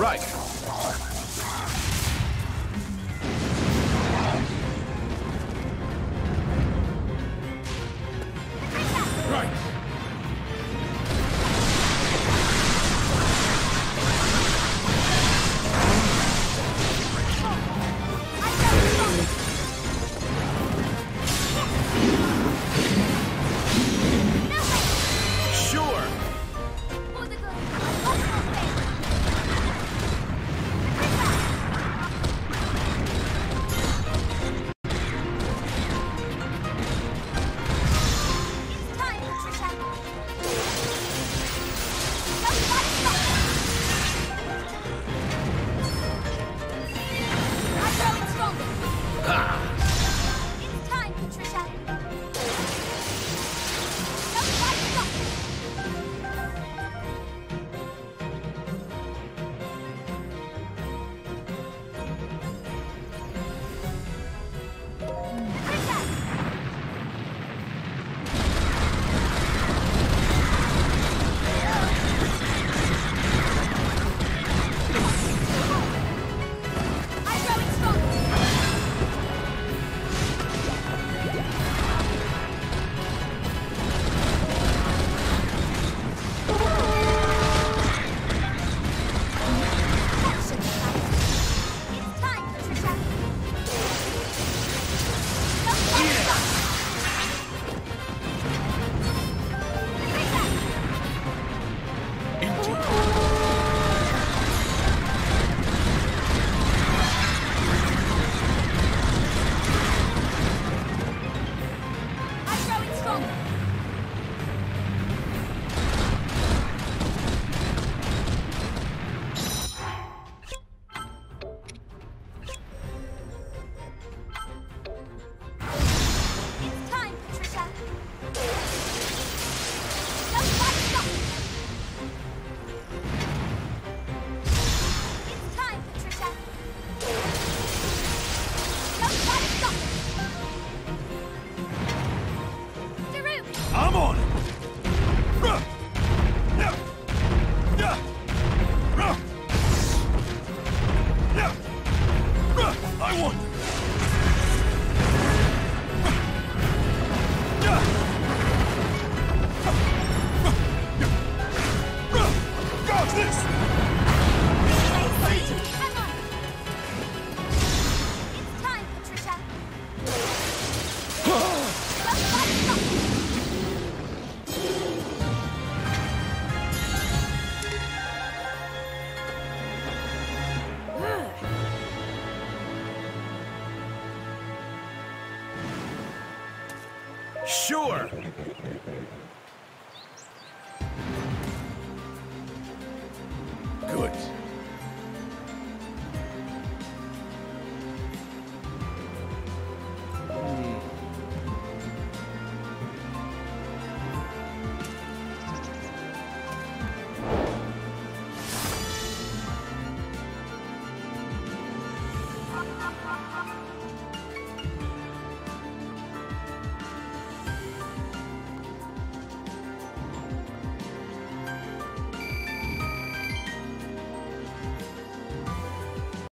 Right. I'm 开我。Sure.